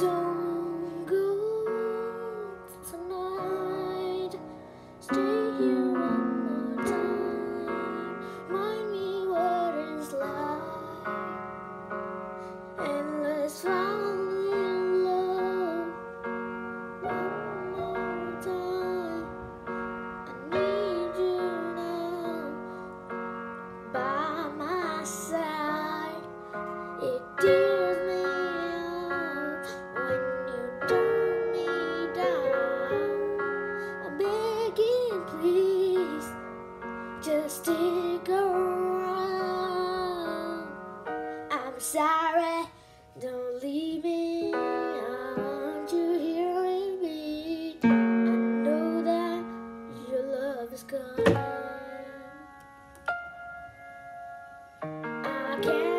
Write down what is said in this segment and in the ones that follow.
don't sorry, don't leave me. Aren't you hearing me? I know that your love is gone. I can't.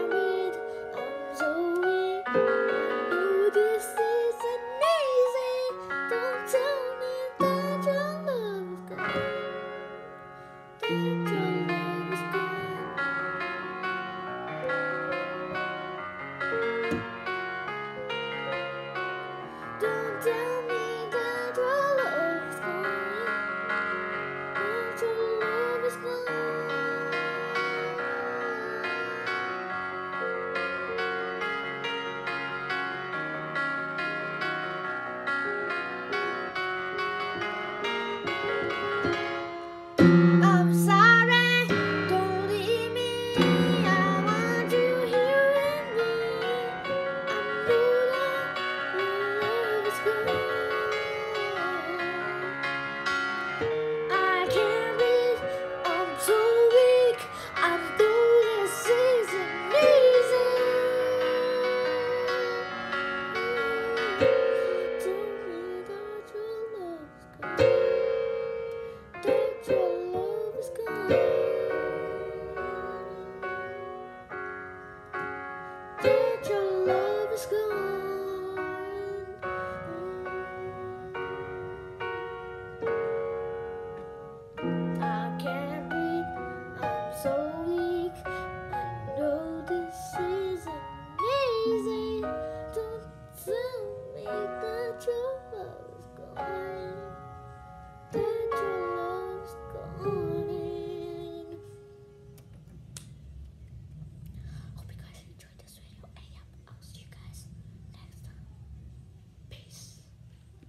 Oh.